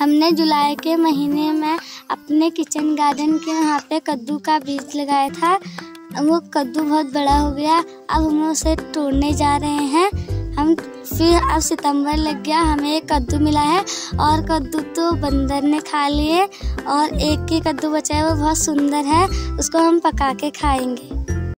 हमने जुलाई के महीने में अपने किचन गार्डन के यहाँ पे कद्दू का बीज लगाया था। वो कद्दू बहुत बड़ा हो गया। अब हम उसे तोड़ने जा रहे हैं। हम फिर अब सितंबर लग गया। हमें एक कद्दू मिला है और कद्दू तो बंदर ने खा लिए और एक ही कद्दू बचा है। वो बहुत सुंदर है। उसको हम पका के खाएँगे।